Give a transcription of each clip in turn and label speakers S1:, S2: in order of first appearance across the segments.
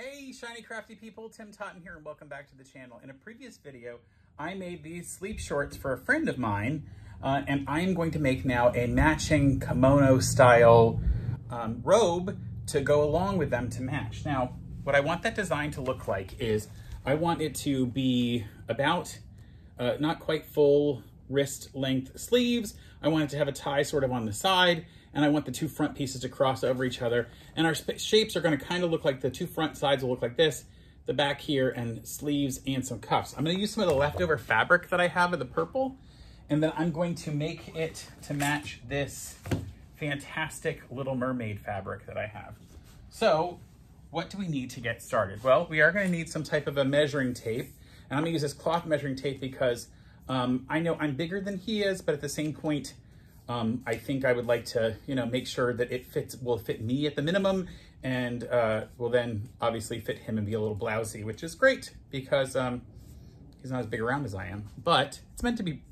S1: Hey, shiny crafty people, Tim Totten here and welcome back to the channel. In a previous video, I made these sleep shorts for a friend of mine uh, and I'm going to make now a matching kimono style um, robe to go along with them to match. Now, what I want that design to look like is I want it to be about uh, not quite full wrist length sleeves. I want it to have a tie sort of on the side and I want the two front pieces to cross over each other. And our shapes are gonna kind of look like the two front sides will look like this, the back here and sleeves and some cuffs. I'm gonna use some of the leftover fabric that I have of the purple and then I'm going to make it to match this fantastic Little Mermaid fabric that I have. So what do we need to get started? Well, we are gonna need some type of a measuring tape and I'm gonna use this cloth measuring tape because um, I know I'm bigger than he is, but at the same point, um, I think I would like to, you know, make sure that it fits, will fit me at the minimum and uh, will then obviously fit him and be a little blousy, which is great because um, he's not as big around as I am, but it's meant to be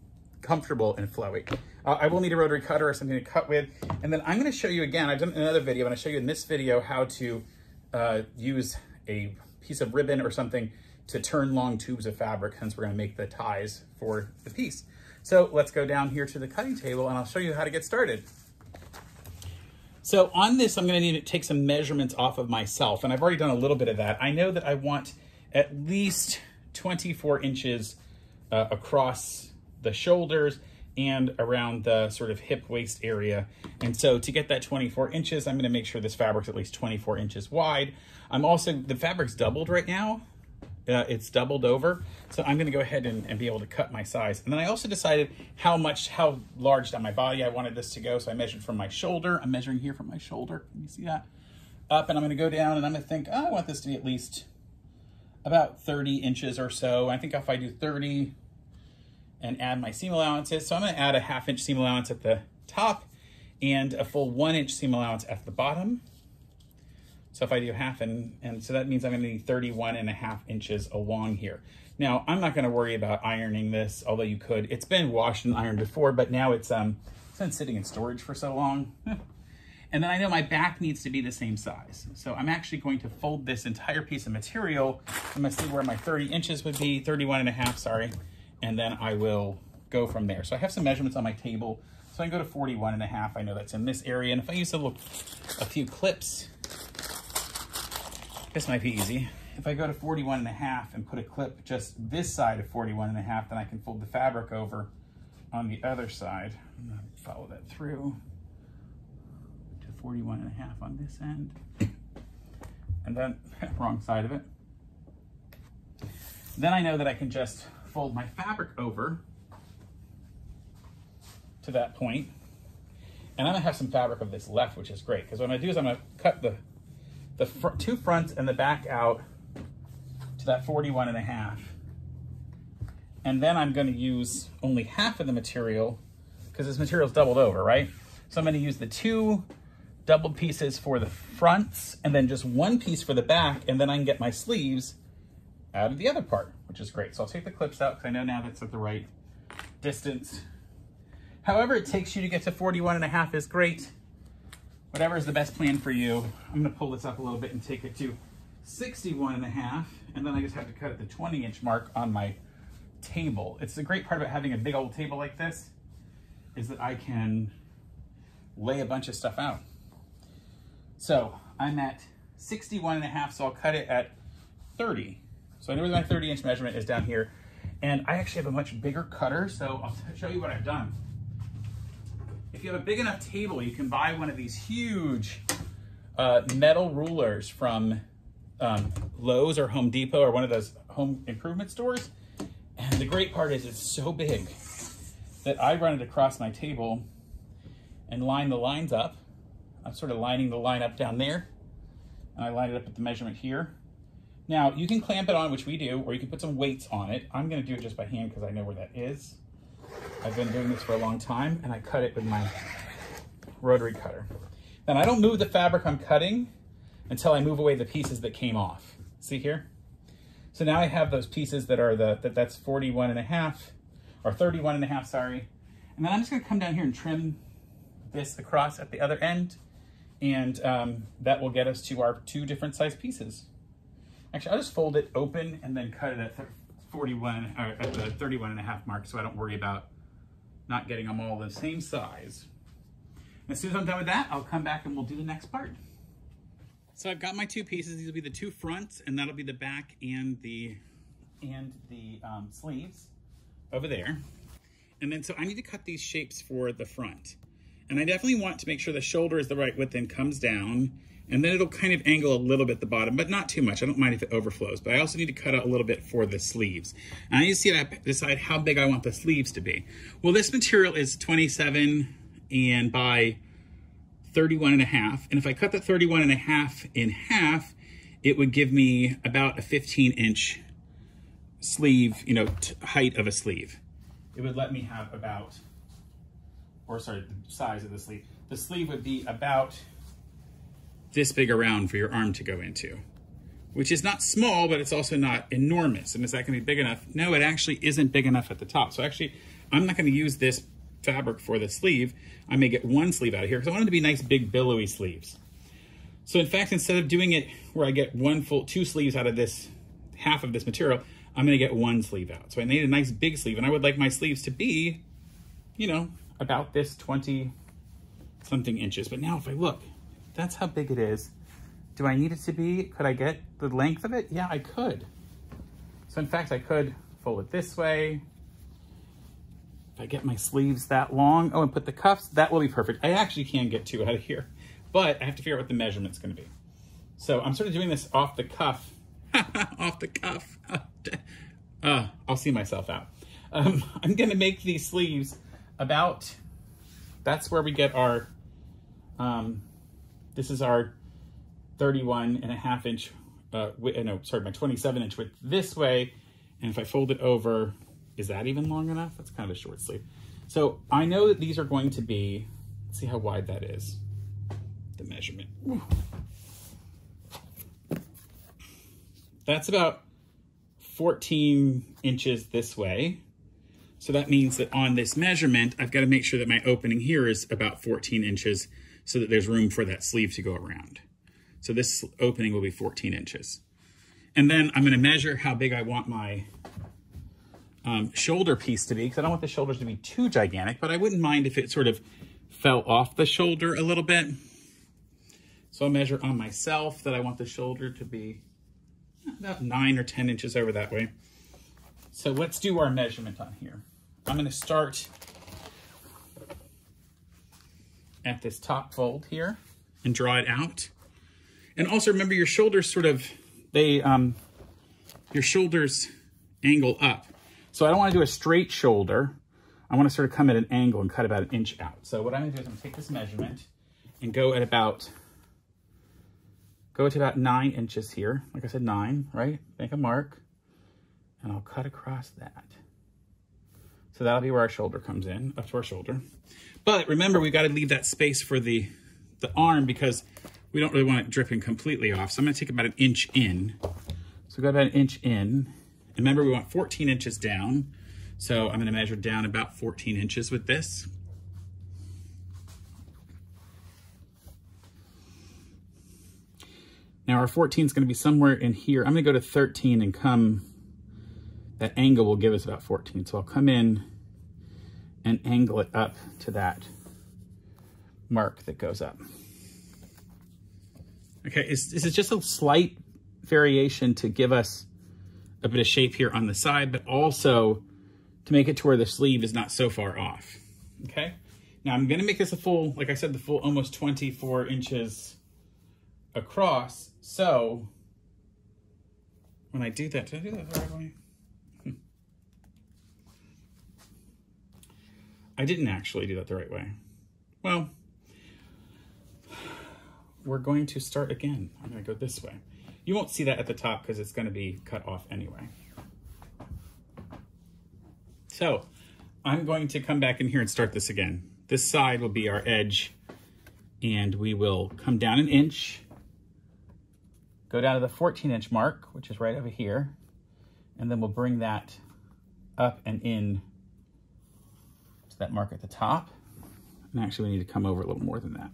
S1: comfortable and flowy. Uh, I will need a rotary cutter or something to cut with. And then I'm gonna show you again, I've done another video, I'm gonna show you in this video how to uh, use a piece of ribbon or something to turn long tubes of fabric, hence we're gonna make the ties for the piece. So let's go down here to the cutting table and I'll show you how to get started. So on this, I'm gonna need to take some measurements off of myself, and I've already done a little bit of that. I know that I want at least 24 inches uh, across the shoulders and around the sort of hip waist area. And so to get that 24 inches, I'm gonna make sure this fabric's at least 24 inches wide. I'm also, the fabric's doubled right now, uh, it's doubled over. So I'm gonna go ahead and, and, be able to cut my size. And then I also decided how much, how large down my body I wanted this to go. So I measured from my shoulder. I'm measuring here from my shoulder. Can you see that? Up and I'm gonna go down and I'm gonna think, oh, I want this to be at least about 30 inches or so. I think if I do 30 and add my seam allowances, so I'm gonna add a half inch seam allowance at the top and a full one inch seam allowance at the bottom. So if I do half, and, and so that means I'm gonna need 31 and a half inches along here. Now, I'm not gonna worry about ironing this, although you could. It's been washed and ironed before, but now it's, um, it's been sitting in storage for so long. and then I know my back needs to be the same size. So I'm actually going to fold this entire piece of material. I'm gonna see where my 30 inches would be, 31 and a half, sorry. And then I will go from there. So I have some measurements on my table. So I can go to 41 and a half. I know that's in this area. And if I use a, little, a few clips, this might be easy. If I go to 41 and a half and put a clip just this side of 41 and a half, then I can fold the fabric over on the other side. Follow that through to 41 and a half on this end. And then, wrong side of it. Then I know that I can just fold my fabric over to that point. And I'm gonna have some fabric of this left, which is great, because what I'm gonna do is I'm gonna cut the the fr two fronts and the back out to that 41 and a half. And then I'm gonna use only half of the material because this material's doubled over, right? So I'm gonna use the two doubled pieces for the fronts and then just one piece for the back and then I can get my sleeves out of the other part, which is great. So I'll take the clips out because I know now that's at the right distance. However it takes you to get to 41 and a half is great whatever is the best plan for you. I'm gonna pull this up a little bit and take it to 61 and a half, and then I just have to cut at the 20 inch mark on my table. It's the great part about having a big old table like this, is that I can lay a bunch of stuff out. So I'm at 61 and a half, so I'll cut it at 30. So I know my 30 inch measurement is down here. And I actually have a much bigger cutter, so I'll show you what I've done. If you have a big enough table, you can buy one of these huge uh, metal rulers from um, Lowe's or Home Depot or one of those home improvement stores. And the great part is it's so big that I run it across my table and line the lines up. I'm sort of lining the line up down there. And I line it up at the measurement here. Now, you can clamp it on, which we do, or you can put some weights on it. I'm gonna do it just by hand because I know where that is. I've been doing this for a long time and I cut it with my rotary cutter. Then I don't move the fabric I'm cutting until I move away the pieces that came off. See here? So now I have those pieces that are the, that that's 41 and a half, or 31 and a half, sorry. And then I'm just gonna come down here and trim this across at the other end, and um, that will get us to our two different size pieces. Actually, I'll just fold it open and then cut it at 41 or at the 31 and a half mark so I don't worry about not getting them all the same size. And as soon as I'm done with that, I'll come back and we'll do the next part. So I've got my two pieces. These will be the two fronts and that'll be the back and the and the um, sleeves over there. And then so I need to cut these shapes for the front. And I definitely want to make sure the shoulder is the right width and comes down. And then it'll kind of angle a little bit the bottom, but not too much. I don't mind if it overflows, but I also need to cut out a little bit for the sleeves. And I need to see, that decide how big I want the sleeves to be. Well, this material is 27 and by 31 and a half. And if I cut the 31 and a half in half, it would give me about a 15 inch sleeve, you know, height of a sleeve. It would let me have about, or sorry, the size of the sleeve. The sleeve would be about this big around for your arm to go into, which is not small, but it's also not enormous. And is that gonna be big enough? No, it actually isn't big enough at the top. So actually, I'm not gonna use this fabric for the sleeve. I may get one sleeve out of here because I want them to be nice, big, billowy sleeves. So in fact, instead of doing it where I get one full, two sleeves out of this, half of this material, I'm gonna get one sleeve out. So I need a nice big sleeve and I would like my sleeves to be, you know, about this 20 something inches. But now if I look, that's how big it is. Do I need it to be, could I get the length of it? Yeah, I could. So in fact, I could fold it this way. If I get my sleeves that long, oh, and put the cuffs, that will be perfect. I actually can get two out of here, but I have to figure out what the measurement's gonna be. So I'm sort of doing this off the cuff, off the cuff. uh, I'll see myself out. Um, I'm gonna make these sleeves about, that's where we get our um, this is our 31 and a half inch, uh, uh, no, sorry, my 27 inch width this way. And if I fold it over, is that even long enough? That's kind of a short sleeve. So I know that these are going to be, let's see how wide that is, the measurement. That's about 14 inches this way. So that means that on this measurement, I've got to make sure that my opening here is about 14 inches so that there's room for that sleeve to go around. So this opening will be 14 inches. And then I'm gonna measure how big I want my um, shoulder piece to be, because I don't want the shoulders to be too gigantic, but I wouldn't mind if it sort of fell off the shoulder a little bit. So I'll measure on myself that I want the shoulder to be about nine or 10 inches over that way. So let's do our measurement on here. I'm gonna start at this top fold here and draw it out. And also remember your shoulders sort of, they, um, your shoulders angle up. So I don't want to do a straight shoulder. I want to sort of come at an angle and cut about an inch out. So what I'm going to do is I'm going to take this measurement and go at about, go to about nine inches here. Like I said, nine, right? Make a mark and I'll cut across that. So that'll be where our shoulder comes in, up to our shoulder. But remember, we've got to leave that space for the, the arm because we don't really want it dripping completely off. So I'm going to take about an inch in. So go about an inch in. And remember, we want 14 inches down. So I'm going to measure down about 14 inches with this. Now our 14 is going to be somewhere in here. I'm going to go to 13 and come, that angle will give us about 14. So I'll come in and angle it up to that mark that goes up. Okay, is, is it just a slight variation to give us a bit of shape here on the side, but also to make it to where the sleeve is not so far off. Okay, now I'm gonna make this a full, like I said, the full almost 24 inches across. So when I do that, did I do that the right way? I didn't actually do that the right way. Well, we're going to start again. I'm going to go this way. You won't see that at the top because it's going to be cut off anyway. So I'm going to come back in here and start this again. This side will be our edge and we will come down an inch, go down to the 14 inch mark, which is right over here. And then we'll bring that up and in that mark at the top. And actually we need to come over a little more than that.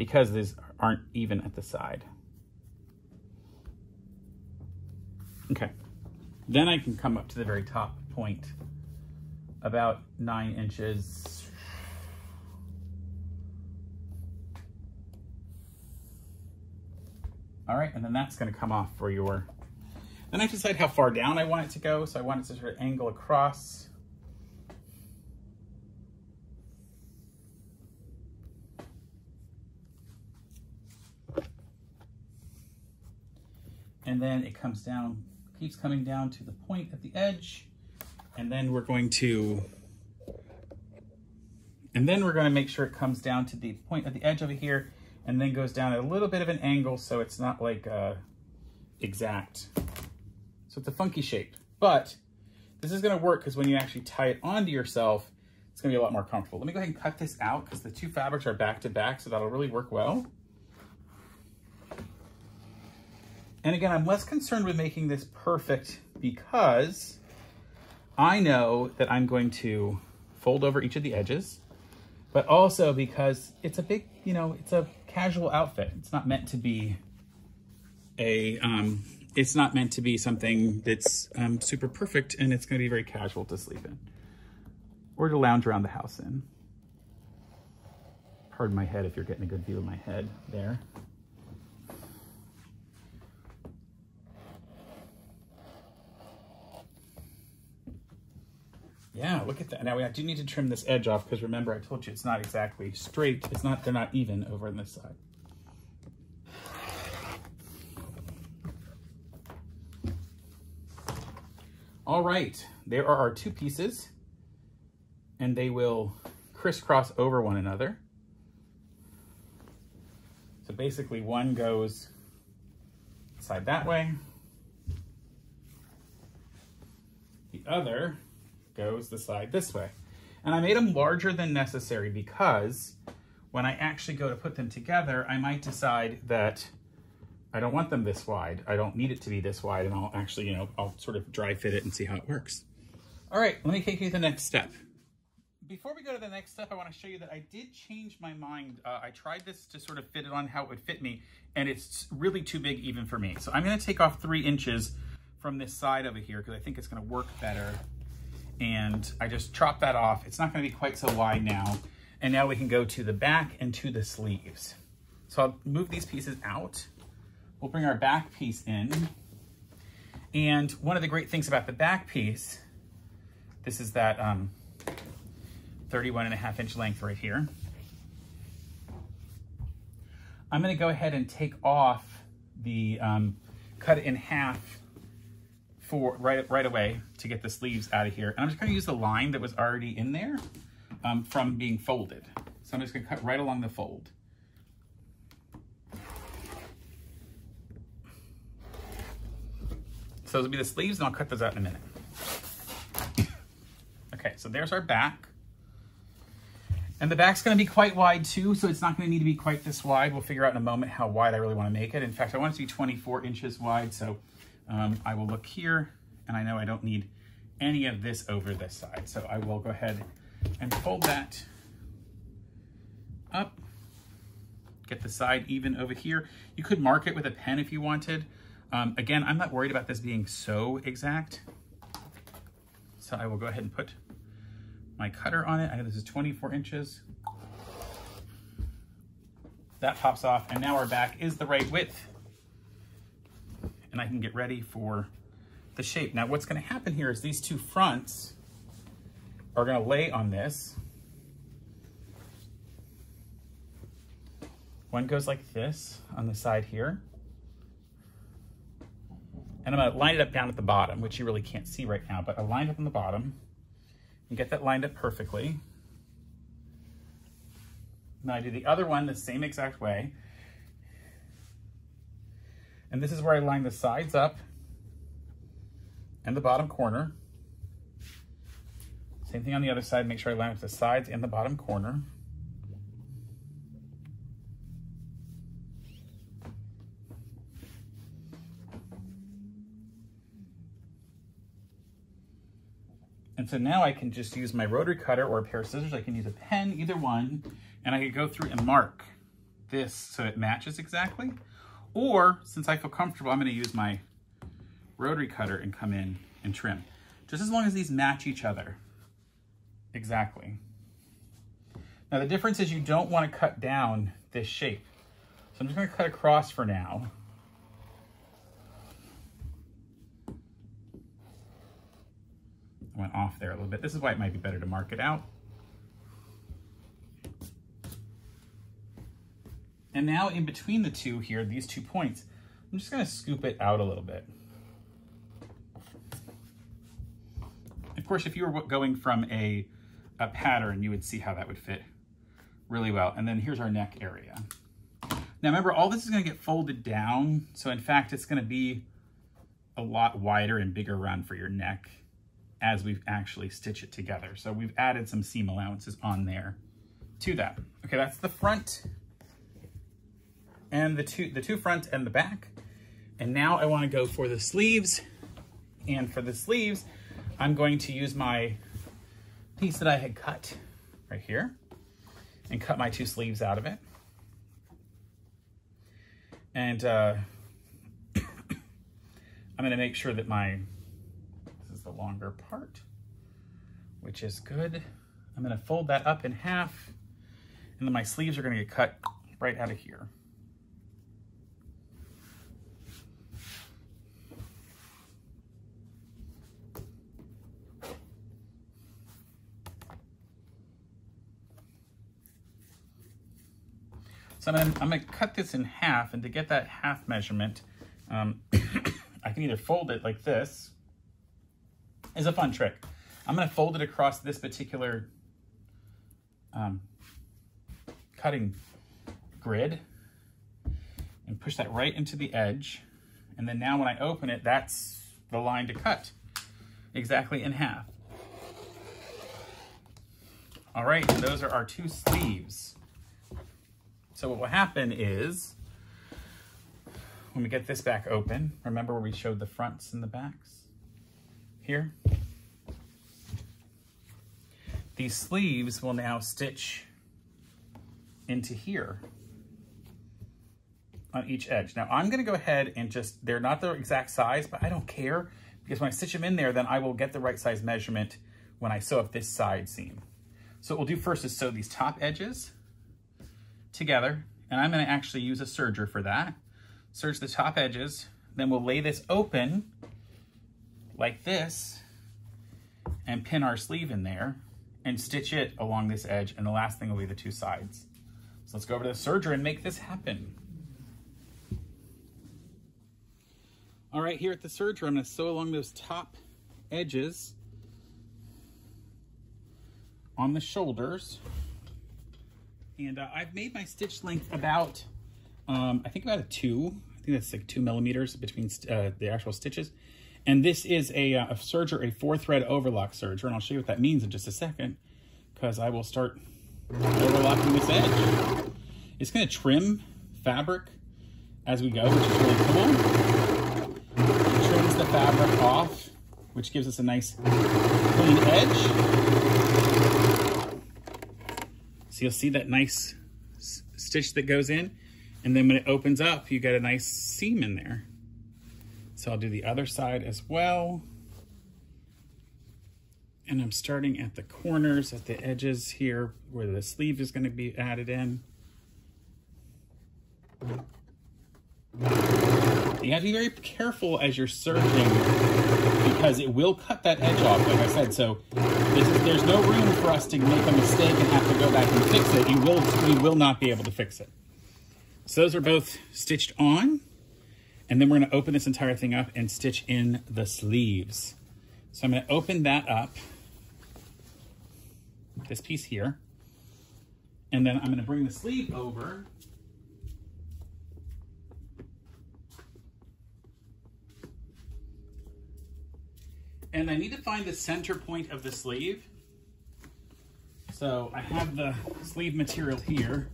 S1: because these aren't even at the side. Okay, then I can come up to the very top point, about nine inches. All right, and then that's gonna come off for your, then I decide how far down I want it to go. So I want it to sort of angle across. And then it comes down, keeps coming down to the point at the edge. And then we're going to, and then we're gonna make sure it comes down to the point at the edge over here and then goes down at a little bit of an angle so it's not like uh, exact. So it's a funky shape, but this is gonna work because when you actually tie it onto yourself, it's gonna be a lot more comfortable. Let me go ahead and cut this out because the two fabrics are back to back, so that'll really work well. And again, I'm less concerned with making this perfect because I know that I'm going to fold over each of the edges, but also because it's a big, you know, it's a casual outfit. It's not meant to be a, um, it's not meant to be something that's um, super perfect and it's going to be very casual to sleep in or to lounge around the house in. Pardon my head if you're getting a good view of my head there. Yeah, look at that. Now we do need to trim this edge off because remember I told you it's not exactly straight. It's not, they're not even over on this side. All right, there are our two pieces and they will crisscross over one another. So basically one goes side that way. The other goes the side this way. And I made them larger than necessary because when I actually go to put them together, I might decide that I don't want them this wide. I don't need it to be this wide and I'll actually, you know, I'll sort of dry fit it and see how it works. All right, let me take you to the next step. Before we go to the next step, I want to show you that I did change my mind. Uh, I tried this to sort of fit it on how it would fit me, and it's really too big even for me. So I'm going to take off three inches from this side over here because I think it's going to work better and I just chop that off. It's not gonna be quite so wide now. And now we can go to the back and to the sleeves. So I'll move these pieces out. We'll bring our back piece in. And one of the great things about the back piece, this is that um, 31 and a half inch length right here. I'm gonna go ahead and take off the, um, cut it in half for right, right away to get the sleeves out of here. And I'm just gonna use the line that was already in there um, from being folded. So I'm just gonna cut right along the fold. So those will be the sleeves and I'll cut those out in a minute. okay, so there's our back. And the back's gonna be quite wide too, so it's not gonna need to be quite this wide. We'll figure out in a moment how wide I really wanna make it. In fact, I want it to be 24 inches wide, so um, I will look here and I know I don't need any of this over this side. So I will go ahead and fold that up, get the side even over here. You could mark it with a pen if you wanted. Um, again, I'm not worried about this being so exact. So I will go ahead and put my cutter on it. I know this is 24 inches. That pops off and now our back is the right width and I can get ready for the shape. Now what's gonna happen here is these two fronts are gonna lay on this. One goes like this on the side here. And I'm gonna line it up down at the bottom, which you really can't see right now, but I lined up on the bottom and get that lined up perfectly. Now I do the other one the same exact way. And this is where I line the sides up and the bottom corner. Same thing on the other side, make sure I line up the sides and the bottom corner. And so now I can just use my rotary cutter or a pair of scissors. I can use a pen, either one, and I can go through and mark this so it matches exactly. Or since I feel comfortable, I'm gonna use my rotary cutter and come in and trim. Just as long as these match each other. Exactly. Now the difference is you don't want to cut down this shape. So I'm just going to cut across for now. Went off there a little bit. This is why it might be better to mark it out. And now in between the two here, these two points, I'm just going to scoop it out a little bit. Of course, if you were going from a, a pattern, you would see how that would fit really well. And then here's our neck area. Now remember, all this is gonna get folded down. So in fact, it's gonna be a lot wider and bigger around for your neck as we've actually stitch it together. So we've added some seam allowances on there to that. Okay, that's the front and the two, the two front and the back. And now I wanna go for the sleeves. And for the sleeves, I'm going to use my piece that I had cut right here and cut my two sleeves out of it. And uh, I'm gonna make sure that my, this is the longer part, which is good. I'm gonna fold that up in half and then my sleeves are gonna get cut right out of here. So I'm gonna, cut this in half, and to get that half measurement, um, I can either fold it like this, is a fun trick. I'm gonna fold it across this particular um, cutting grid and push that right into the edge. And then now when I open it, that's the line to cut exactly in half. All right, those are our two sleeves. So what will happen is, when we get this back open, remember where we showed the fronts and the backs? Here. These sleeves will now stitch into here on each edge. Now I'm gonna go ahead and just, they're not the exact size, but I don't care because when I stitch them in there, then I will get the right size measurement when I sew up this side seam. So what we'll do first is sew these top edges together, and I'm gonna actually use a serger for that. Serge the top edges, then we'll lay this open like this and pin our sleeve in there and stitch it along this edge, and the last thing will be the two sides. So let's go over to the serger and make this happen. All right, here at the serger, I'm gonna sew along those top edges on the shoulders. And uh, I've made my stitch length about, um, I think about a two. I think that's like two millimeters between uh, the actual stitches. And this is a, uh, a serger, a four thread overlock serger. And I'll show you what that means in just a second because I will start overlocking this edge. It's gonna trim fabric as we go, which is really cool. It trims the fabric off, which gives us a nice clean edge. So you'll see that nice stitch that goes in. And then when it opens up, you get a nice seam in there. So I'll do the other side as well. And I'm starting at the corners, at the edges here, where the sleeve is gonna be added in. You have to be very careful as you're serging because it will cut that edge off, like I said. So there's no room for us to make a mistake and have to go back and fix it. You will, we will not be able to fix it. So those are both stitched on. And then we're gonna open this entire thing up and stitch in the sleeves. So I'm gonna open that up, this piece here. And then I'm gonna bring the sleeve over And I need to find the center point of the sleeve. So I have the sleeve material here,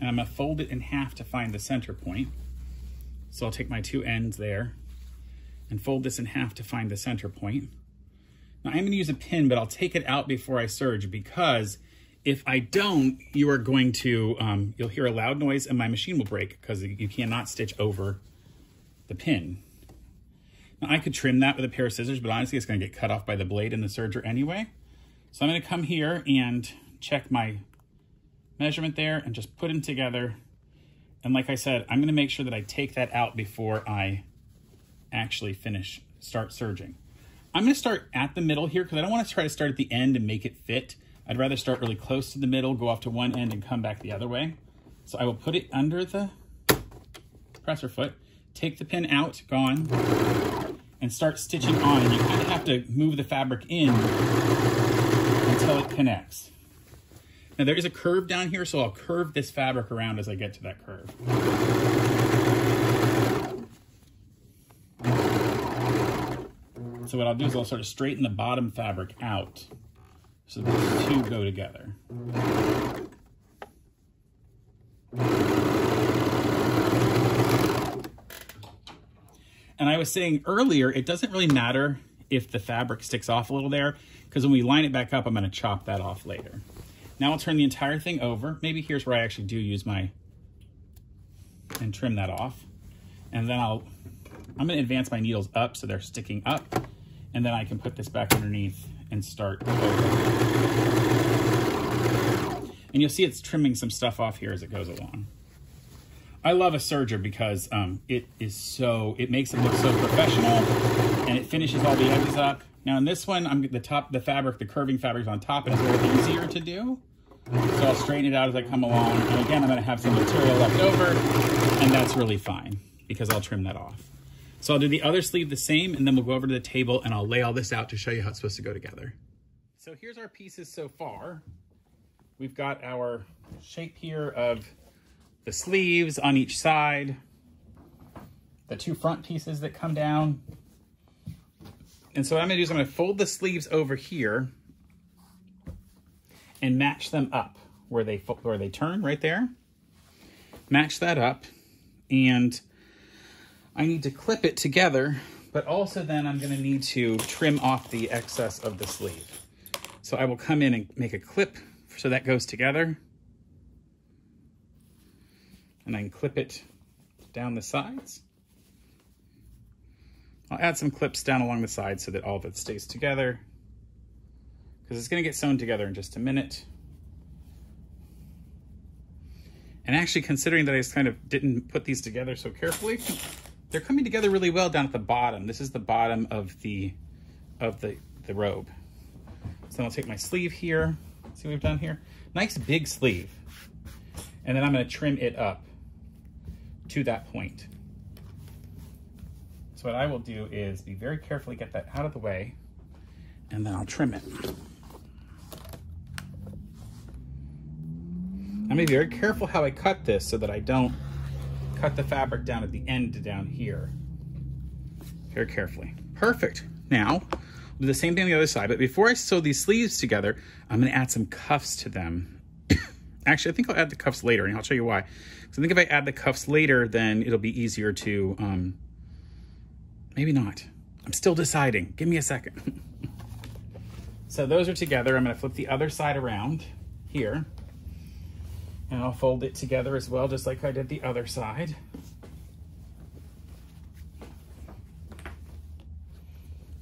S1: and I'm gonna fold it in half to find the center point. So I'll take my two ends there and fold this in half to find the center point. Now I'm gonna use a pin, but I'll take it out before I serge because If I don't, you are going to, um, you'll hear a loud noise and my machine will break because you cannot stitch over the pin. Now I could trim that with a pair of scissors, but honestly it's gonna get cut off by the blade in the serger anyway. So I'm gonna come here and check my measurement there and just put them together. And like I said, I'm gonna make sure that I take that out before I actually finish, start serging. I'm gonna start at the middle here because I don't wanna try to start at the end and make it fit. I'd rather start really close to the middle, go off to one end and come back the other way. So I will put it under the presser foot, take the pin out, gone, and start stitching on. You kind of have to move the fabric in until it connects. Now there is a curve down here, so I'll curve this fabric around as I get to that curve. So what I'll do is I'll sort of straighten the bottom fabric out so the two go together. And I was saying earlier, it doesn't really matter if the fabric sticks off a little there, because when we line it back up, I'm gonna chop that off later. Now I'll turn the entire thing over. Maybe here's where I actually do use my, and trim that off. And then I'll, I'm gonna advance my needles up so they're sticking up. And then I can put this back underneath and start. And you'll see it's trimming some stuff off here as it goes along. I love a serger because um, it is so, it makes it look so professional and it finishes all the edges up. Now in this one, I'm the top, the fabric, the curving fabric is on top and it's a little easier to do. So I'll straighten it out as I come along. And again, I'm gonna have some material left over and that's really fine because I'll trim that off. So I'll do the other sleeve the same and then we'll go over to the table and I'll lay all this out to show you how it's supposed to go together. So here's our pieces so far. We've got our shape here of the sleeves on each side, the two front pieces that come down. And so what I'm gonna do is I'm gonna fold the sleeves over here and match them up where they where they turn right there. Match that up and I need to clip it together, but also then I'm gonna need to trim off the excess of the sleeve. So I will come in and make a clip so that goes together and can clip it down the sides. I'll add some clips down along the sides so that all of it stays together because it's going to get sewn together in just a minute. And actually, considering that I just kind of didn't put these together so carefully, they're coming together really well down at the bottom. This is the bottom of the of the, the robe. So I'll take my sleeve here. See what we've done here? Nice big sleeve. And then I'm going to trim it up to that point. So what I will do is be very carefully get that out of the way and then I'll trim it. I'm gonna be very careful how I cut this so that I don't cut the fabric down at the end down here. Very carefully. Perfect. Now, we'll do the same thing on the other side, but before I sew these sleeves together, I'm gonna add some cuffs to them. Actually, I think I'll add the cuffs later, and I'll show you why. So I think if I add the cuffs later, then it'll be easier to, um, maybe not. I'm still deciding. Give me a second. so those are together. I'm going to flip the other side around here. And I'll fold it together as well, just like I did the other side.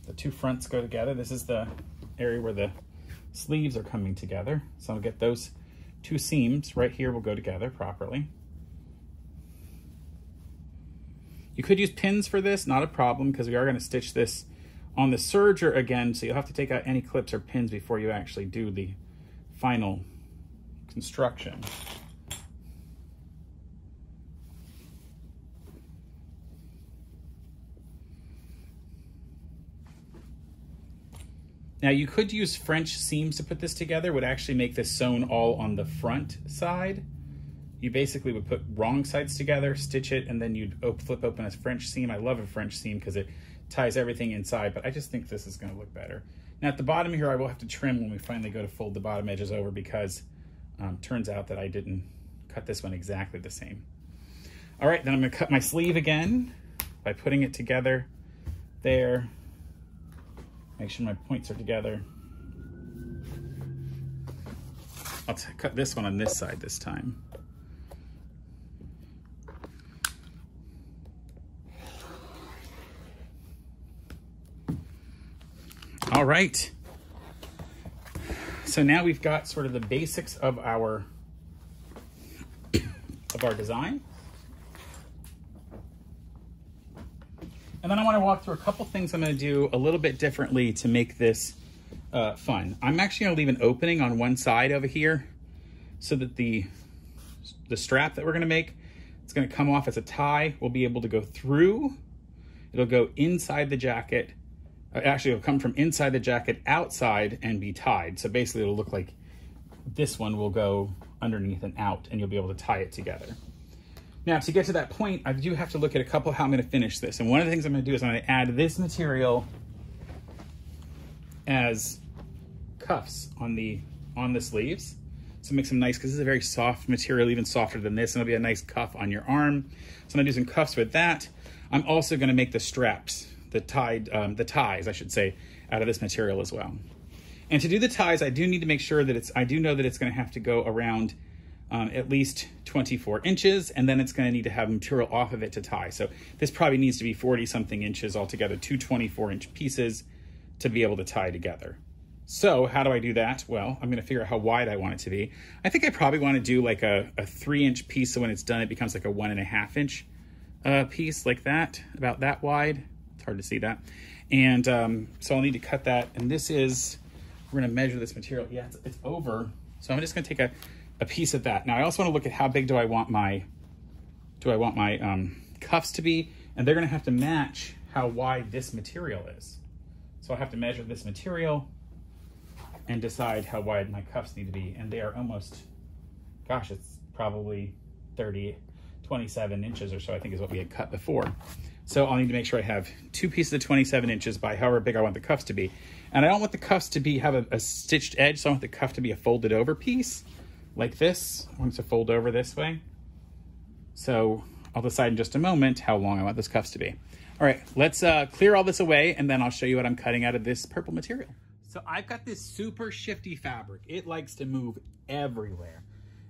S1: The two fronts go together. This is the area where the sleeves are coming together. So I'll get those two seams right here will go together properly. You could use pins for this, not a problem, because we are going to stitch this on the serger again, so you'll have to take out any clips or pins before you actually do the final construction. Now you could use French seams to put this together, would actually make this sewn all on the front side you basically would put wrong sides together, stitch it, and then you'd flip open a French seam. I love a French seam because it ties everything inside, but I just think this is gonna look better. Now at the bottom here, I will have to trim when we finally go to fold the bottom edges over because um, turns out that I didn't cut this one exactly the same. All right, then I'm gonna cut my sleeve again by putting it together there. Make sure my points are together. I'll cut this one on this side this time. All right. So now we've got sort of the basics of our of our design. And then I want to walk through a couple things I'm going to do a little bit differently to make this uh, fun. I'm actually going to leave an opening on one side over here so that the, the strap that we're going to make, it's going to come off as a tie. We'll be able to go through. It'll go inside the jacket. Uh, actually, it'll come from inside the jacket outside and be tied. So basically, it'll look like this one will go underneath and out, and you'll be able to tie it together. Now, to get to that point, I do have to look at a couple how I'm going to finish this. And one of the things I'm going to do is I'm going to add this material as cuffs on the on the sleeves. So make some nice, because this is a very soft material, even softer than this, and it'll be a nice cuff on your arm. So I'm gonna do some cuffs with that. I'm also gonna make the straps, the tied, um, the ties, I should say, out of this material as well. And to do the ties, I do need to make sure that it's, I do know that it's gonna have to go around um, at least 24 inches, and then it's gonna need to have material off of it to tie. So this probably needs to be 40 something inches altogether, two 24 inch pieces to be able to tie together. So how do I do that? Well, I'm gonna figure out how wide I want it to be. I think I probably wanna do like a, a three inch piece so when it's done, it becomes like a one and a half inch uh, piece like that, about that wide. It's hard to see that. And um, so I'll need to cut that. And this is, we're gonna measure this material. Yeah, it's, it's over. So I'm just gonna take a, a piece of that. Now I also wanna look at how big do I want my, do I want my um, cuffs to be? And they're gonna have to match how wide this material is. So I have to measure this material and decide how wide my cuffs need to be. And they are almost, gosh, it's probably 30, 27 inches or so, I think is what we had cut before. So I'll need to make sure I have two pieces of 27 inches by however big I want the cuffs to be. And I don't want the cuffs to be have a, a stitched edge, so I want the cuff to be a folded over piece like this. I want it to fold over this way. So I'll decide in just a moment how long I want those cuffs to be. All right, let's uh, clear all this away and then I'll show you what I'm cutting out of this purple material. So I've got this super shifty fabric. It likes to move everywhere.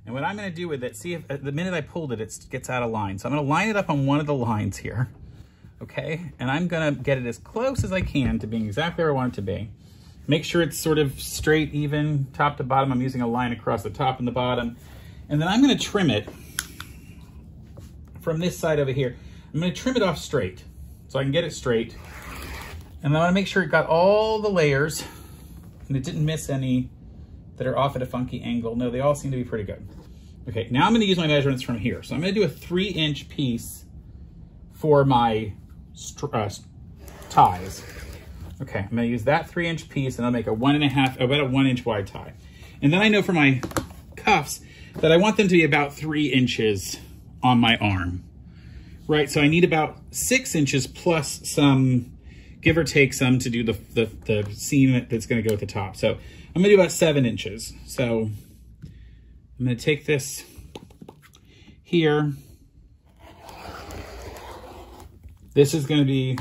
S1: And what I'm gonna do with it, see if uh, the minute I pulled it, it gets out of line. So I'm gonna line it up on one of the lines here, okay? And I'm gonna get it as close as I can to being exactly where I want it to be. Make sure it's sort of straight, even, top to bottom. I'm using a line across the top and the bottom. And then I'm gonna trim it from this side over here. I'm gonna trim it off straight so I can get it straight. And I wanna make sure it got all the layers and it didn't miss any that are off at a funky angle. No, they all seem to be pretty good. Okay, now I'm gonna use my measurements from here. So I'm gonna do a three inch piece for my uh, ties. Okay, I'm gonna use that three inch piece and I'll make a one and a half, about a one inch wide tie. And then I know for my cuffs that I want them to be about three inches on my arm, right? So I need about six inches plus some give or take some to do the, the, the seam that's gonna go at the top. So I'm gonna do about seven inches. So I'm gonna take this here. This is gonna be,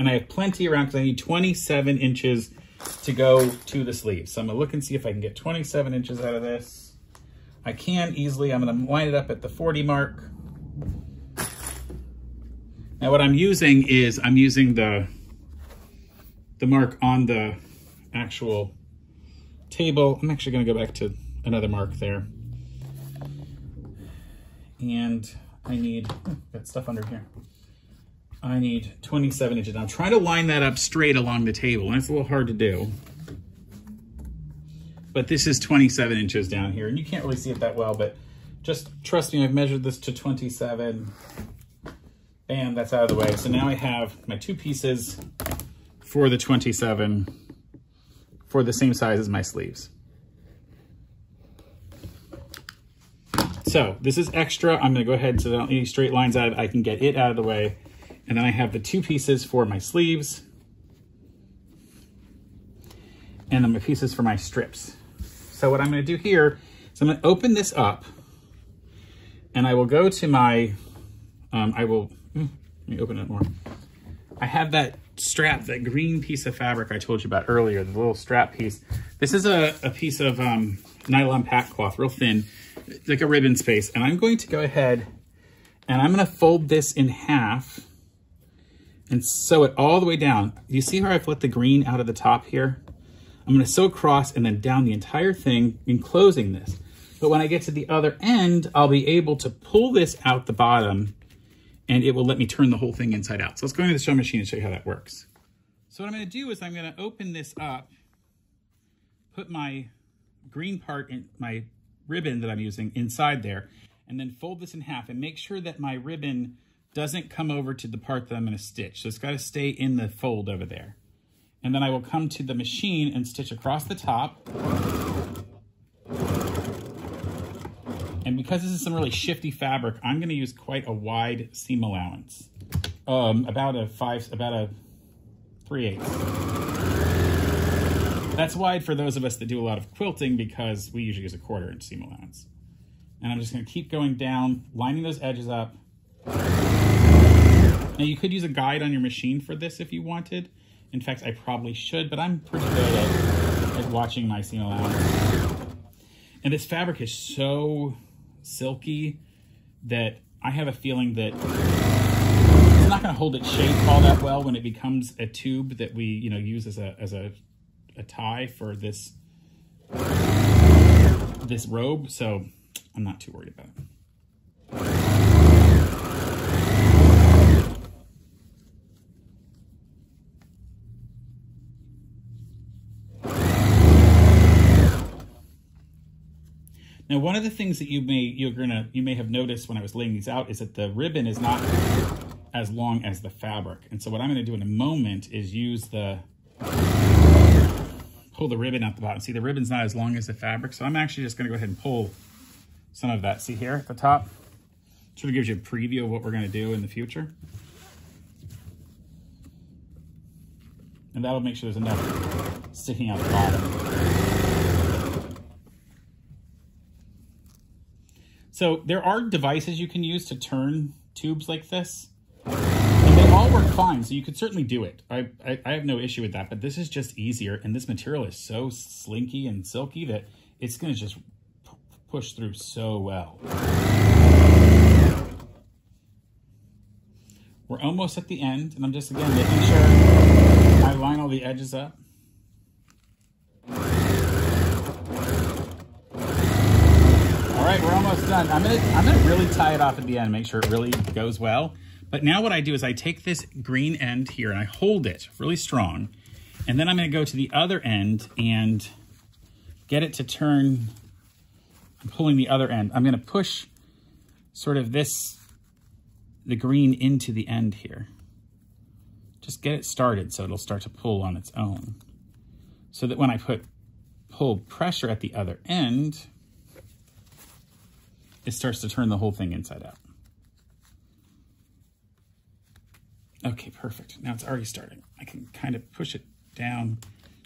S1: and I have plenty around because I need 27 inches to go to the sleeve. So I'm gonna look and see if I can get 27 inches out of this. I can easily, I'm gonna line it up at the 40 mark. Now what I'm using is I'm using the, the mark on the actual table. I'm actually gonna go back to another mark there. And I need, hmm, got stuff under here. I need 27 inches. I'm trying to line that up straight along the table, and it's a little hard to do. But this is 27 inches down here, and you can't really see it that well, but just trust me, I've measured this to 27 Bam, that's out of the way. So now I have my two pieces for the 27 for the same size as my sleeves. So this is extra. I'm gonna go ahead so that any straight lines out, I can get it out of the way. And then I have the two pieces for my sleeves. And then my pieces for my strips. So what I'm gonna do here is I'm gonna open this up and I will go to my, um, I will let me open it more. I have that strap, that green piece of fabric I told you about earlier, the little strap piece. This is a, a piece of um, nylon pack cloth, real thin, like a ribbon space. And I'm going to go ahead and I'm gonna fold this in half and sew it all the way down. You see how I've let the green out of the top here? I'm gonna sew across and then down the entire thing, enclosing this. But when I get to the other end, I'll be able to pull this out the bottom and it will let me turn the whole thing inside out. So let's go into the sewing machine and show you how that works. So what I'm gonna do is I'm gonna open this up, put my green part in my ribbon that I'm using inside there, and then fold this in half and make sure that my ribbon doesn't come over to the part that I'm gonna stitch. So it's gotta stay in the fold over there. And then I will come to the machine and stitch across the top. And because this is some really shifty fabric, I'm gonna use quite a wide seam allowance. Um, about a five, about a three eighths. That's wide for those of us that do a lot of quilting because we usually use a quarter inch seam allowance. And I'm just gonna keep going down, lining those edges up. Now you could use a guide on your machine for this if you wanted. In fact, I probably should, but I'm pretty good at, at watching my seam allowance. And this fabric is so silky that I have a feeling that it's not going to hold its shape all that well when it becomes a tube that we, you know, use as a as a, a tie for this this robe. So I'm not too worried about it. Now, one of the things that you may you're gonna you may have noticed when I was laying these out is that the ribbon is not as long as the fabric. And so what I'm gonna do in a moment is use the pull the ribbon out the bottom. See, the ribbon's not as long as the fabric, so I'm actually just gonna go ahead and pull some of that. See here at the top? Sort of gives you a preview of what we're gonna do in the future. And that'll make sure there's enough sticking out the bottom. So there are devices you can use to turn tubes like this. And they all work fine, so you could certainly do it. I, I, I, have no issue with that, but this is just easier. And this material is so slinky and silky that it's going to just push through so well. We're almost at the end, and I'm just, again, making sure I line all the edges up. Right, we're almost done. I'm gonna I'm gonna really tie it off at the end, make sure it really goes well. But now what I do is I take this green end here and I hold it really strong. And then I'm gonna go to the other end and get it to turn, I'm pulling the other end. I'm gonna push sort of this, the green into the end here. Just get it started so it'll start to pull on its own. So that when I put pull pressure at the other end, it starts to turn the whole thing inside out. Okay, perfect. Now it's already starting. I can kind of push it down,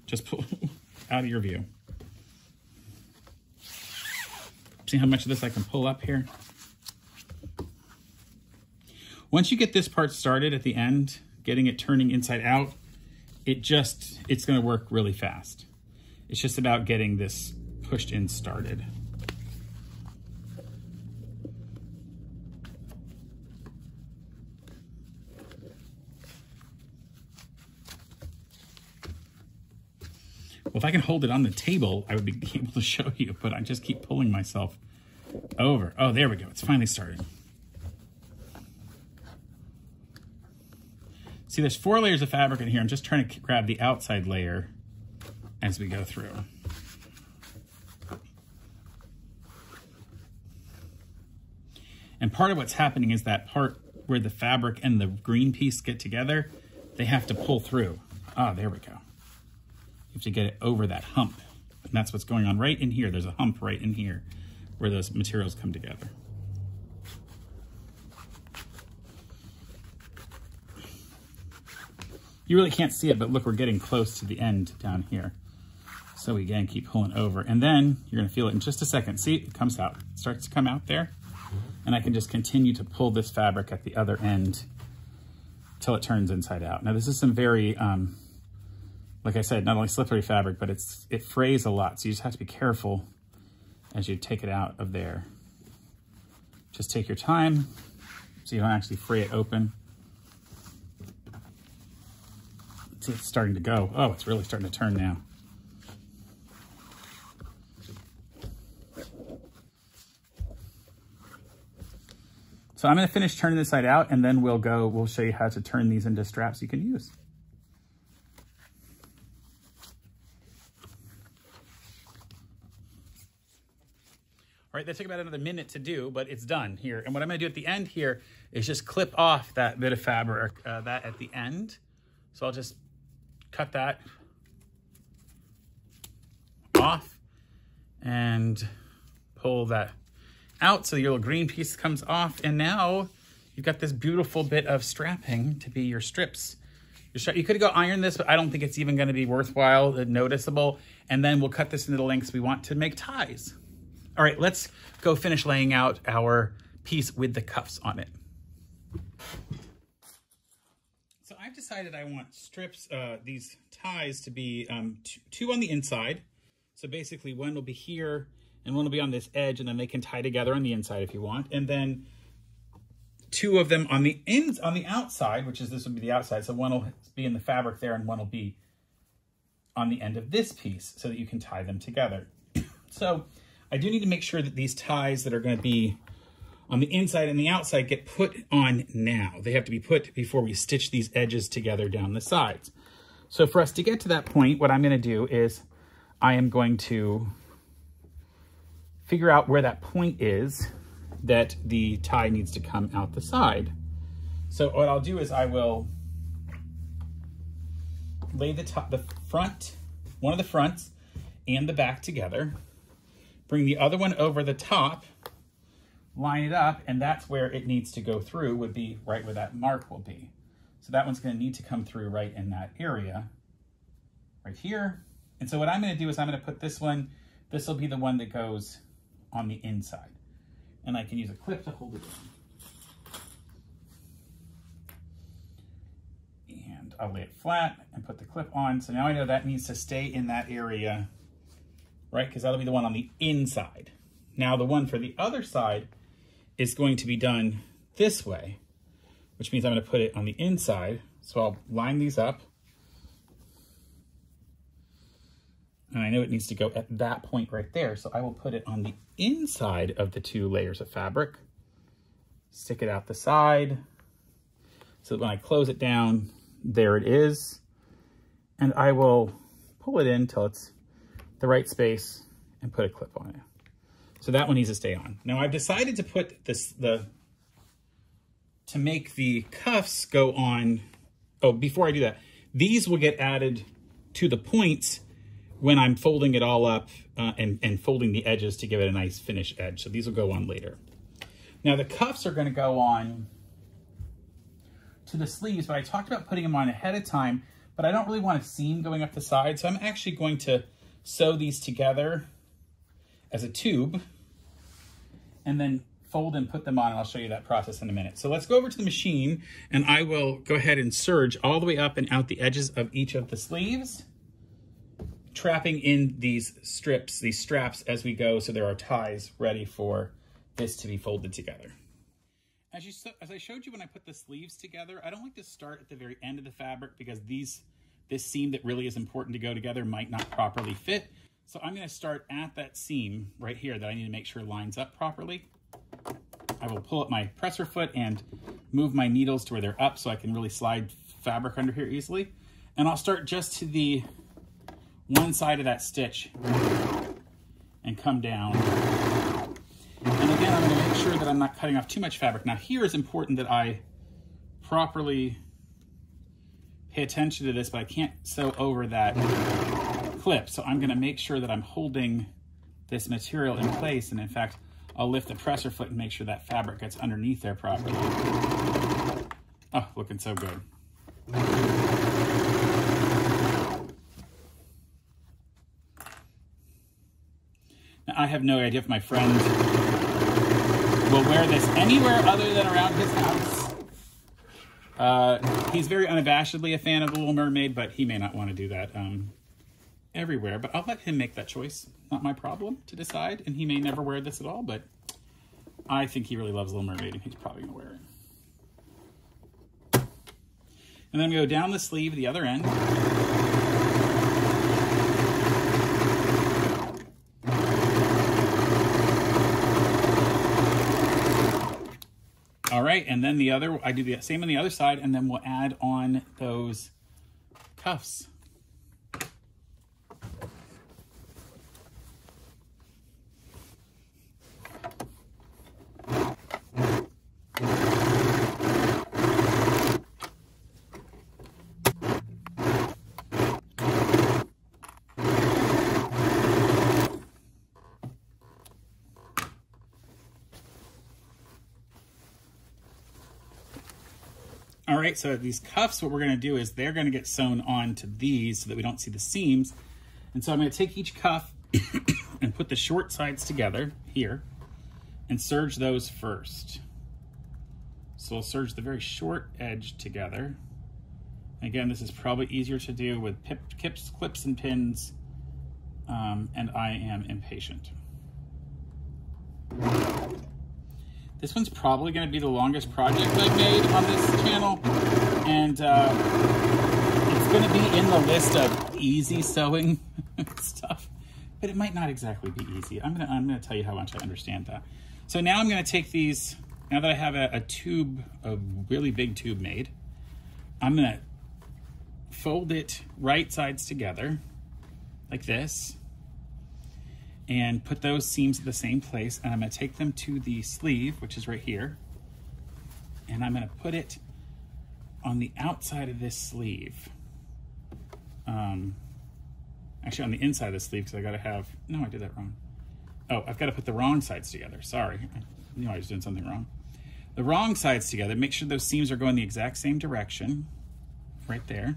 S1: just pull out of your view. See how much of this I can pull up here? Once you get this part started at the end, getting it turning inside out, it just, it's gonna work really fast. It's just about getting this pushed in started. Well, if I can hold it on the table, I would be able to show you, but I just keep pulling myself over. Oh, there we go. It's finally starting. See, there's four layers of fabric in here. I'm just trying to grab the outside layer as we go through. And part of what's happening is that part where the fabric and the green piece get together, they have to pull through. Ah, there we go. You have to get it over that hump. And that's what's going on right in here. There's a hump right in here where those materials come together. You really can't see it, but look, we're getting close to the end down here. So we again keep pulling over. And then you're gonna feel it in just a second. See, it comes out. It starts to come out there. And I can just continue to pull this fabric at the other end till it turns inside out. Now this is some very, um, like I said, not only slippery fabric, but it's it frays a lot. So you just have to be careful as you take it out of there. Just take your time so you don't actually fray it open. See, it's starting to go. Oh, it's really starting to turn now. So I'm going to finish turning this side out and then we'll go, we'll show you how to turn these into straps you can use. Right, that took about another minute to do, but it's done here. And what I'm gonna do at the end here is just clip off that bit of fabric, uh, that at the end. So I'll just cut that off and pull that out so your little green piece comes off. And now you've got this beautiful bit of strapping to be your strips. You could go iron this, but I don't think it's even gonna be worthwhile, noticeable. And then we'll cut this into the lengths we want to make ties. All right, let's go finish laying out our piece with the cuffs on it. So I've decided I want strips, uh, these ties to be um, two on the inside. So basically one will be here and one will be on this edge and then they can tie together on the inside if you want. And then two of them on the ins on the outside, which is this would be the outside. So one will be in the fabric there and one will be on the end of this piece so that you can tie them together. so I do need to make sure that these ties that are going to be on the inside and the outside get put on now. They have to be put before we stitch these edges together down the sides. So for us to get to that point, what I'm going to do is I am going to figure out where that point is that the tie needs to come out the side. So what I'll do is I will lay the top, the front, one of the fronts and the back together bring the other one over the top, line it up, and that's where it needs to go through, would be right where that mark will be. So that one's gonna need to come through right in that area, right here. And so what I'm gonna do is I'm gonna put this one, this will be the one that goes on the inside. And I can use a clip to hold it in. And I'll lay it flat and put the clip on. So now I know that needs to stay in that area right? Because that'll be the one on the inside. Now the one for the other side is going to be done this way, which means I'm going to put it on the inside. So I'll line these up. And I know it needs to go at that point right there. So I will put it on the inside of the two layers of fabric. Stick it out the side. So that when I close it down, there it is. And I will pull it in till it's the right space and put a clip on it. So that one needs to stay on. Now I've decided to put this, the, to make the cuffs go on, oh, before I do that, these will get added to the points when I'm folding it all up uh, and, and folding the edges to give it a nice finish edge. So these will go on later. Now the cuffs are gonna go on to the sleeves, but I talked about putting them on ahead of time, but I don't really want a seam going up the side. So I'm actually going to sew these together as a tube and then fold and put them on and I'll show you that process in a minute. So let's go over to the machine and I will go ahead and serge all the way up and out the edges of each of the sleeves, trapping in these strips, these straps as we go so there are ties ready for this to be folded together. As, you, as I showed you when I put the sleeves together, I don't like to start at the very end of the fabric because these this seam that really is important to go together might not properly fit. So I'm gonna start at that seam right here that I need to make sure lines up properly. I will pull up my presser foot and move my needles to where they're up so I can really slide fabric under here easily. And I'll start just to the one side of that stitch and come down. And again, I'm gonna make sure that I'm not cutting off too much fabric. Now here is important that I properly pay attention to this, but I can't sew over that clip. So I'm gonna make sure that I'm holding this material in place. And in fact, I'll lift the presser foot and make sure that fabric gets underneath there properly. Oh, looking so good. Now, I have no idea if my friend will wear this anywhere other than around his house. Uh, he's very unabashedly a fan of The Little Mermaid, but he may not want to do that um, everywhere. But I'll let him make that choice. Not my problem to decide, and he may never wear this at all, but I think he really loves Little Mermaid, and he's probably going to wear it. And then we go down the sleeve, the other end. Right, and then the other, I do the same on the other side, and then we'll add on those cuffs. All right, so these cuffs, what we're gonna do is they're gonna get sewn onto these so that we don't see the seams. And so I'm gonna take each cuff and put the short sides together here and serge those first. So I'll serge the very short edge together. Again, this is probably easier to do with pip, kips, clips and pins, um, and I am impatient. This one's probably going to be the longest project I've made on this channel, and uh, it's going to be in the list of easy sewing stuff, but it might not exactly be easy. I'm going to I'm to tell you how much I understand that. So now I'm going to take these, now that I have a, a tube, a really big tube made, I'm going to fold it right sides together like this and put those seams at the same place. And I'm gonna take them to the sleeve, which is right here. And I'm gonna put it on the outside of this sleeve. Um, actually on the inside of the sleeve, because I gotta have, no, I did that wrong. Oh, I've gotta put the wrong sides together. Sorry, I knew I was doing something wrong. The wrong sides together, make sure those seams are going the exact same direction, right there.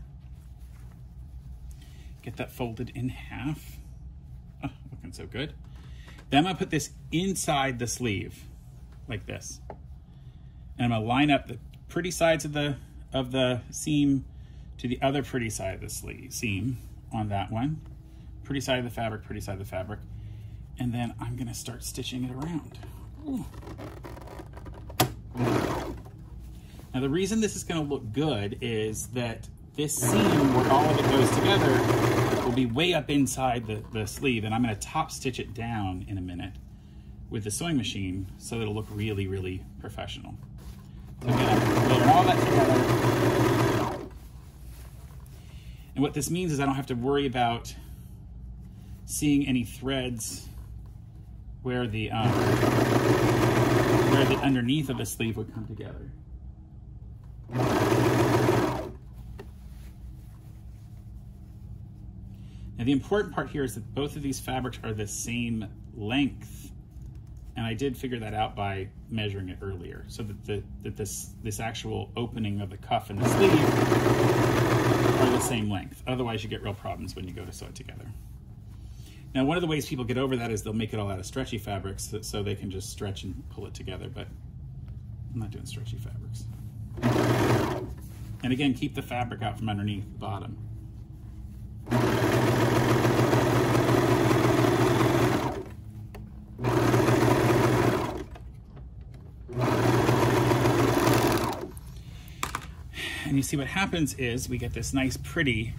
S1: Get that folded in half. Looking so good. Then I'm gonna put this inside the sleeve, like this. And I'm gonna line up the pretty sides of the of the seam to the other pretty side of the sleeve seam on that one. Pretty side of the fabric, pretty side of the fabric. And then I'm gonna start stitching it around. Ooh. Now the reason this is gonna look good is that this seam where all of it goes together be way up inside the, the sleeve and I'm gonna top stitch it down in a minute with the sewing machine so it'll look really, really professional. So all that together. And what this means is I don't have to worry about seeing any threads where the um, where the underneath of the sleeve would come together. Now the important part here is that both of these fabrics are the same length. And I did figure that out by measuring it earlier. So that, the, that this, this actual opening of the cuff and the sleeve are the same length. Otherwise you get real problems when you go to sew it together. Now one of the ways people get over that is they'll make it all out of stretchy fabrics so they can just stretch and pull it together, but I'm not doing stretchy fabrics. And again, keep the fabric out from underneath the bottom. And you see what happens is we get this nice pretty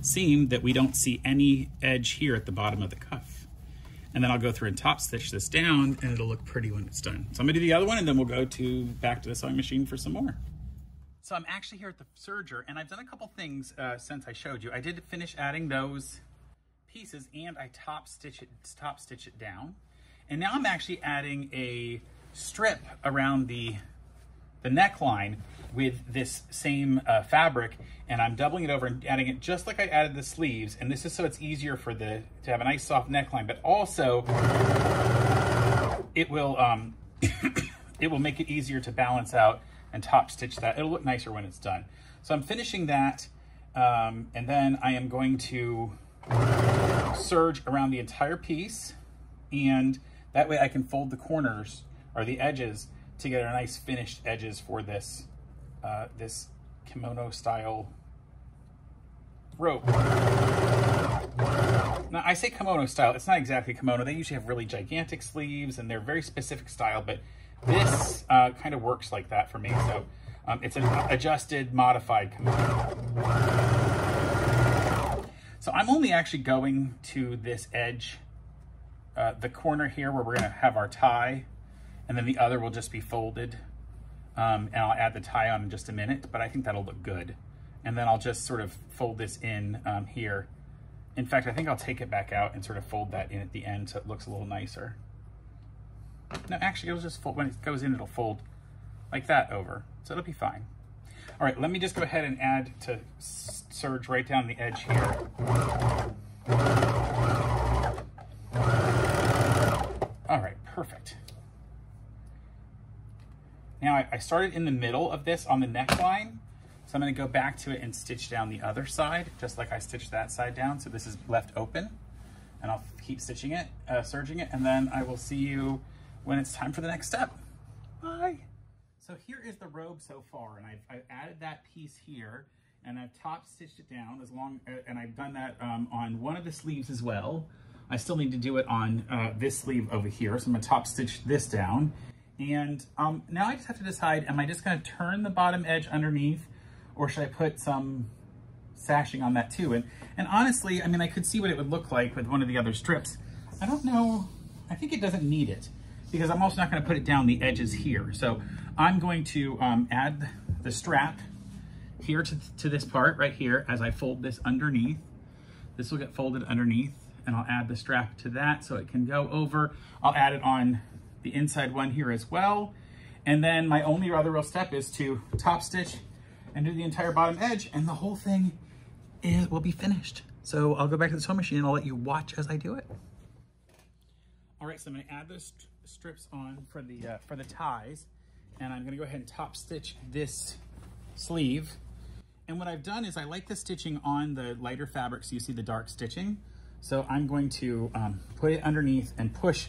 S1: seam that we don't see any edge here at the bottom of the cuff. And then I'll go through and top stitch this down and it'll look pretty when it's done. So I'm gonna do the other one and then we'll go to back to the sewing machine for some more. So I'm actually here at the serger and I've done a couple things uh, since I showed you. I did finish adding those pieces and I top stitch it, top stitch it down. And now I'm actually adding a strip around the the neckline with this same uh, fabric and I'm doubling it over and adding it just like I added the sleeves. And this is so it's easier for the, to have a nice soft neckline, but also it will, um, it will make it easier to balance out and top stitch that. It'll look nicer when it's done. So I'm finishing that. Um, and then I am going to serge around the entire piece. And that way I can fold the corners or the edges to get a nice finished edges for this, uh, this kimono style rope. Now I say kimono style, it's not exactly kimono. They usually have really gigantic sleeves and they're very specific style, but this uh, kind of works like that for me. So um, it's an adjusted, modified kimono. So I'm only actually going to this edge, uh, the corner here where we're gonna have our tie, and then the other will just be folded. Um, and I'll add the tie on in just a minute, but I think that'll look good. And then I'll just sort of fold this in um, here. In fact, I think I'll take it back out and sort of fold that in at the end so it looks a little nicer. No, actually it'll just fold, when it goes in, it'll fold like that over. So it'll be fine. All right, let me just go ahead and add to serge right down the edge here. All right, perfect. Now I started in the middle of this on the neckline, so I'm gonna go back to it and stitch down the other side, just like I stitched that side down. So this is left open, and I'll keep stitching it, uh, serging it, and then I will see you when it's time for the next step. Bye. So here is the robe so far, and I've, I've added that piece here, and I've top stitched it down as long, uh, and I've done that um, on one of the sleeves as well. I still need to do it on uh, this sleeve over here, so I'm gonna top stitch this down. And um, now I just have to decide, am I just gonna turn the bottom edge underneath, or should I put some sashing on that too? And, and honestly, I mean, I could see what it would look like with one of the other strips. I don't know, I think it doesn't need it because I'm also not gonna put it down the edges here. So I'm going to um, add the strap here to, to this part right here as I fold this underneath. This will get folded underneath and I'll add the strap to that so it can go over. I'll add it on the inside one here as well. And then my only other real step is to top stitch and do the entire bottom edge and the whole thing is, will be finished. So I'll go back to the sewing machine and I'll let you watch as I do it. All right, so I'm gonna add those strips on for the, uh, for the ties, and I'm gonna go ahead and top stitch this sleeve. And what I've done is I like the stitching on the lighter fabric so you see the dark stitching. So I'm going to um, put it underneath and push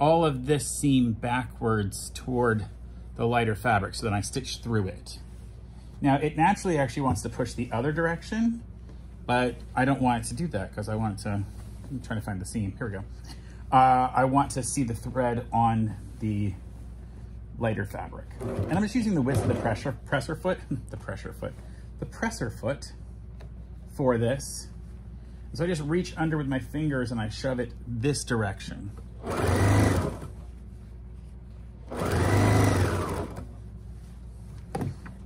S1: all of this seam backwards toward the lighter fabric so then I stitch through it. Now it naturally actually wants to push the other direction, but I don't want it to do that because I want it to, I'm trying to find the seam, here we go. Uh, I want to see the thread on the lighter fabric. And I'm just using the width of the pressure, presser foot, the pressure foot, the presser foot for this. So I just reach under with my fingers and I shove it this direction.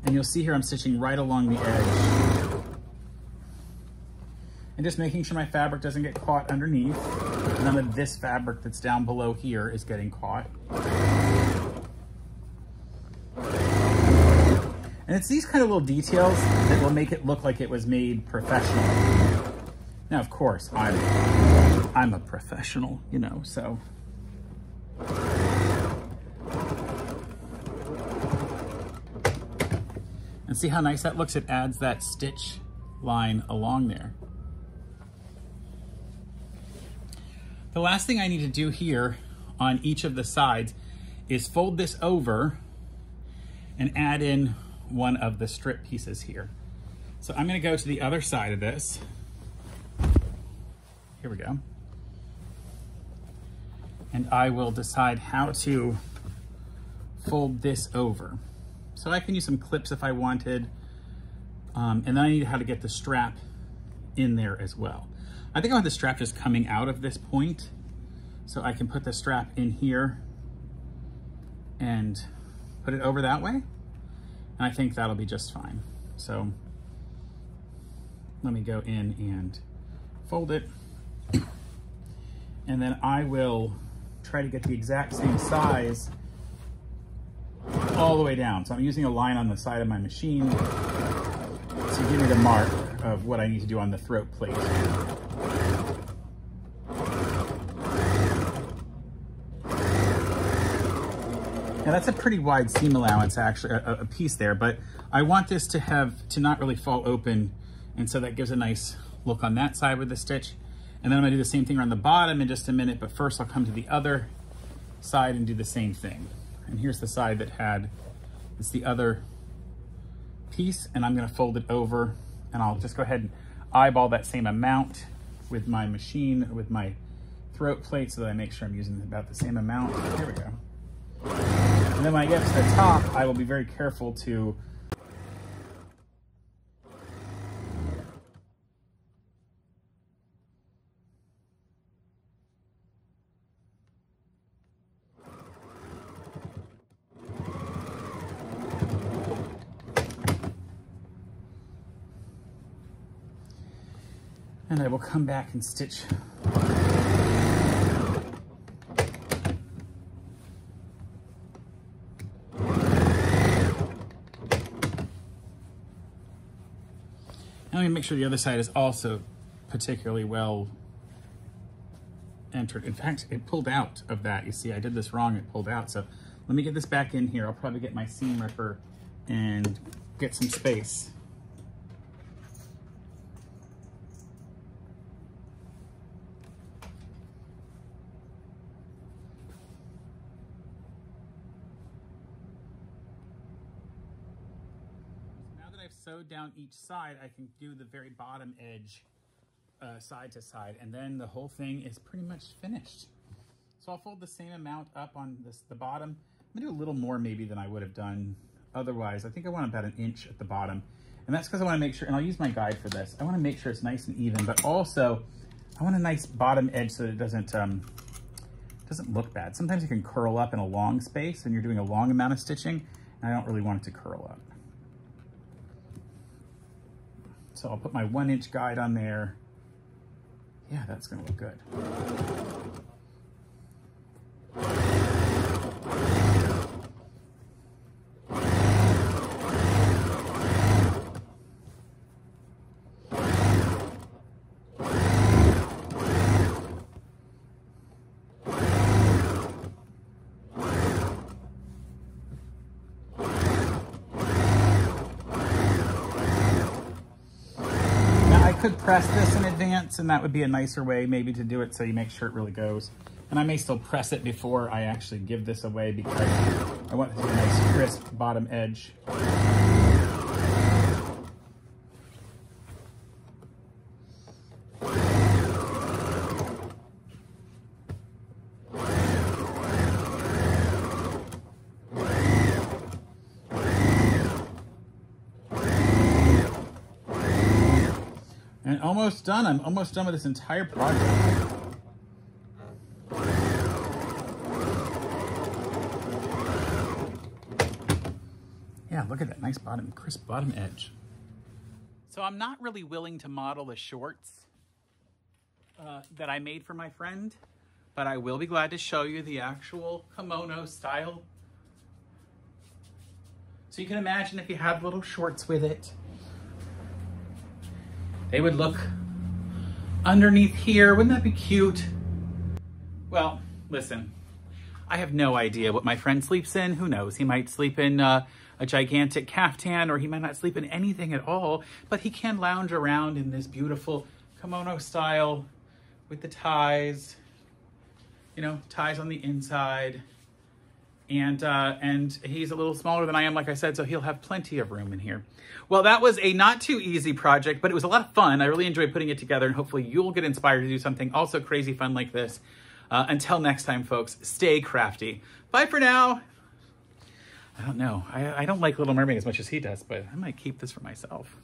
S1: And you'll see here I'm stitching right along the edge. And just making sure my fabric doesn't get caught underneath. None of this fabric that's down below here is getting caught. And it's these kind of little details that will make it look like it was made professionally. Now, of course, I'm, I'm a professional, you know, so. See how nice that looks? It adds that stitch line along there. The last thing I need to do here on each of the sides is fold this over and add in one of the strip pieces here. So I'm gonna go to the other side of this. Here we go. And I will decide how to fold this over. So I can use some clips if I wanted. Um, and then I need how to get the strap in there as well. I think I want the strap just coming out of this point. So I can put the strap in here and put it over that way. And I think that'll be just fine. So let me go in and fold it. And then I will try to get the exact same size all the way down. So I'm using a line on the side of my machine to give me the mark of what I need to do on the throat plate. Now that's a pretty wide seam allowance actually, a, a, piece there, but I want this to have, to not really fall open. And so that gives a nice look on that side with the stitch. And then I'm gonna do the same thing around the bottom in just a minute, but first I'll come to the other side and do the same thing. And here's the side that had, it's the other piece, and I'm gonna fold it over, and I'll just go ahead and eyeball that same amount with my machine, with my throat plate, so that I make sure I'm using about the same amount. Here we go. And then when I get to the top, I will be very careful to and I will come back and stitch Let me make sure the other side is also particularly well entered. In fact, it pulled out of that. You see, I did this wrong, it pulled out. So let me get this back in here. I'll probably get my seam ripper and get some space. Down each side, I can do the very bottom edge uh, side to side, and then the whole thing is pretty much finished. So I'll fold the same amount up on this the bottom. I'm gonna do a little more maybe than I would have done otherwise. I think I want about an inch at the bottom. And that's because I wanna make sure, and I'll use my guide for this, I wanna make sure it's nice and even, but also I want a nice bottom edge so that it doesn't, um, doesn't look bad. Sometimes it can curl up in a long space and you're doing a long amount of stitching, and I don't really want it to curl up. So I'll put my one inch guide on there. Yeah, that's gonna look good. Could press this in advance and that would be a nicer way maybe to do it so you make sure it really goes. And I may still press it before I actually give this away because I want a nice crisp bottom edge. And almost done. I'm almost done with this entire project. Yeah, look at that nice bottom, crisp bottom edge. So I'm not really willing to model the shorts uh, that I made for my friend, but I will be glad to show you the actual kimono style. So you can imagine if you have little shorts with it, they would look underneath here. Wouldn't that be cute? Well, listen, I have no idea what my friend sleeps in. Who knows? He might sleep in uh, a gigantic caftan or he might not sleep in anything at all, but he can lounge around in this beautiful kimono style with the ties, you know, ties on the inside. And, uh, and he's a little smaller than I am, like I said, so he'll have plenty of room in here. Well, that was a not too easy project, but it was a lot of fun. I really enjoyed putting it together, and hopefully you'll get inspired to do something also crazy fun like this. Uh, until next time, folks, stay crafty. Bye for now. I don't know. I, I don't like Little Mermaid as much as he does, but I might keep this for myself.